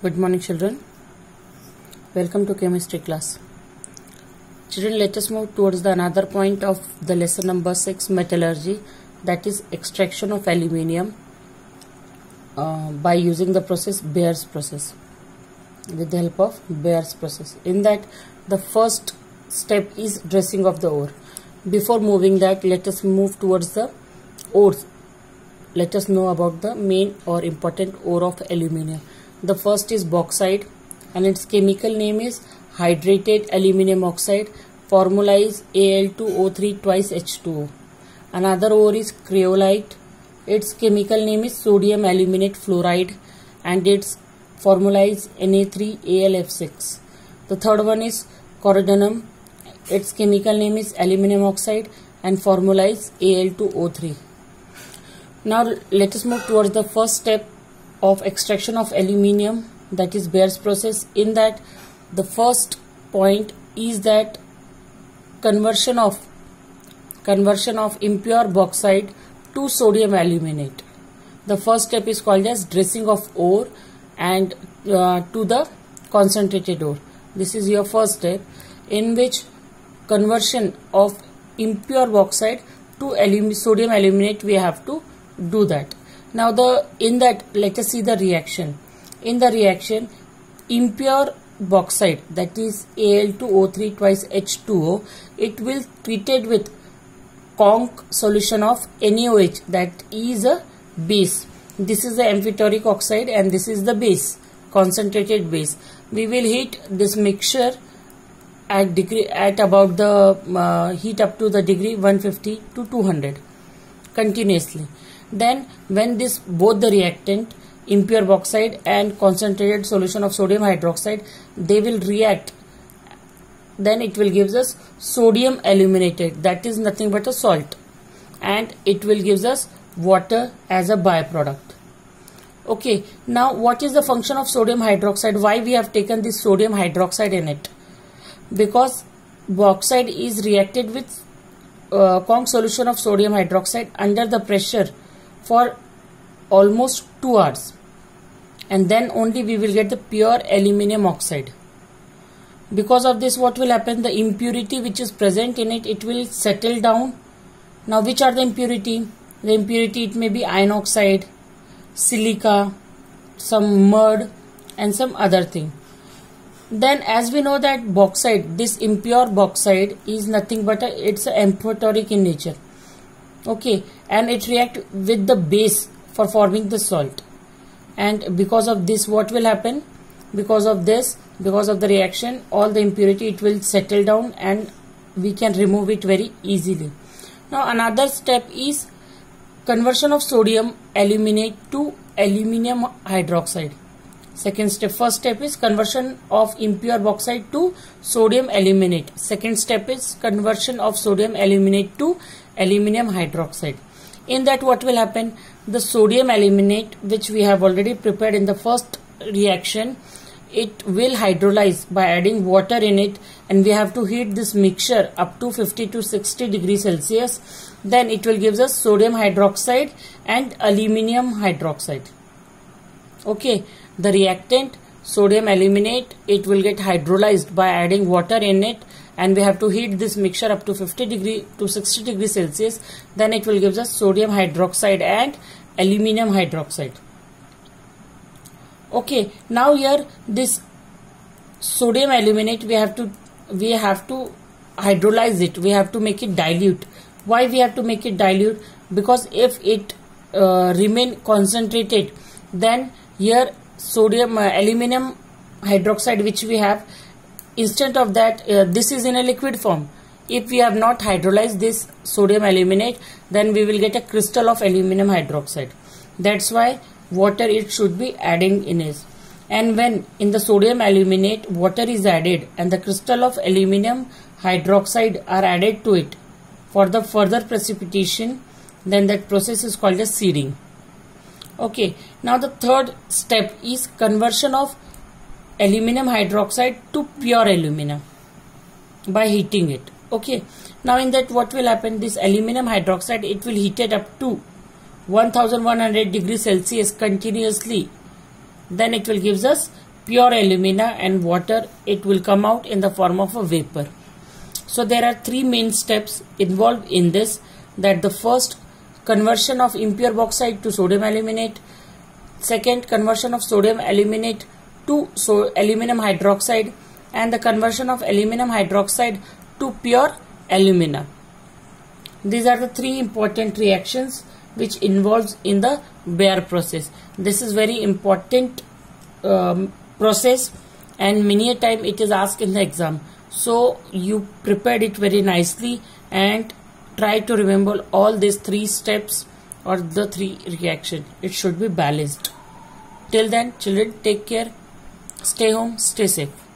Good morning, children. Welcome to chemistry class. Children, let us move towards the another point of the lesson number 6 metallurgy that is extraction of aluminium uh, by using the process Bayer's process with the help of Bayer's process. In that, the first step is dressing of the ore. Before moving that, let us move towards the ores. Let us know about the main or important ore of aluminium. The first is bauxite and its chemical name is hydrated aluminium oxide. Formula is Al2O3 twice H2O. Another ore is cryolite. Its chemical name is sodium aluminate fluoride and its formula is Na3AlF6. The third one is corundum. Its chemical name is aluminum oxide and formula is Al2O3. Now let us move towards the first step of extraction of aluminium that is Bayer's process. In that the first point is that conversion of conversion of impure bauxite to sodium aluminate. The first step is called as dressing of ore and uh, to the concentrated ore. This is your first step in which conversion of impure bauxite to alum sodium aluminate we have to do that now the in that let us see the reaction. In the reaction impure bauxite that is Al2O3 twice H2O it will treated with conc solution of NaOH that is a base. This is the amphoteric oxide and this is the base concentrated base. We will heat this mixture at degree at about the uh, heat up to the degree 150 to 200 continuously then when this both the reactant impure bauxite and concentrated solution of sodium hydroxide they will react. Then it will gives us sodium aluminated that is nothing but a salt. And it will gives us water as a byproduct. Okay now what is the function of sodium hydroxide? Why we have taken this sodium hydroxide in it? Because bauxite is reacted with uh, conc solution of sodium hydroxide under the pressure for almost 2 hours. And then only we will get the pure aluminium oxide. Because of this what will happen? The impurity which is present in it it will settle down. Now which are the impurity? The impurity it may be iron oxide silica some mud and some other thing. Then as we know that bauxite this impure bauxite is nothing but a, it's amphoteric in nature okay and it react with the base for forming the salt. And because of this what will happen? Because of this because of the reaction all the impurity it will settle down and we can remove it very easily. Now another step is conversion of sodium aluminate to aluminium hydroxide Second step, first step is conversion of impure bauxite to sodium aluminate. Second step is conversion of sodium aluminate to aluminium hydroxide. In that what will happen? The sodium aluminate which we have already prepared in the first reaction, it will hydrolyze by adding water in it and we have to heat this mixture up to 50 to 60 degrees Celsius. Then it will give us sodium hydroxide and aluminium hydroxide. Okay the reactant sodium aluminate it will get hydrolyzed by adding water in it and we have to heat this mixture up to 50 degree to 60 degree celsius. Then it will give us sodium hydroxide and aluminum hydroxide. Okay now here this sodium aluminate we have to we have to hydrolyze it. We have to make it dilute. Why we have to make it dilute? Because if it uh, remain concentrated then here sodium uh, aluminum hydroxide which we have. Instead of that uh, this is in a liquid form. If we have not hydrolyzed this sodium aluminate then we will get a crystal of aluminum hydroxide. That's why water it should be adding in it and when in the sodium aluminate water is added and the crystal of aluminum hydroxide are added to it for the further precipitation then that process is called as seeding okay now the third step is conversion of aluminum hydroxide to pure aluminum by heating it. Okay now in that what will happen? This aluminum hydroxide it will heat it up to 1100 degrees celsius continuously. Then it will gives us pure alumina and water. It will come out in the form of a vapor. So there are three main steps involved in this that the first conversion of impure bauxite to sodium aluminate. Second conversion of sodium aluminate to so aluminum hydroxide. And the conversion of aluminum hydroxide to pure alumina. These are the three important reactions which involves in the Bayer process. This is very important um, process and many a time it is asked in the exam. So you prepared it very nicely and try to remember all these three steps or the three reaction. It should be balanced. Till then children take care. Stay home stay safe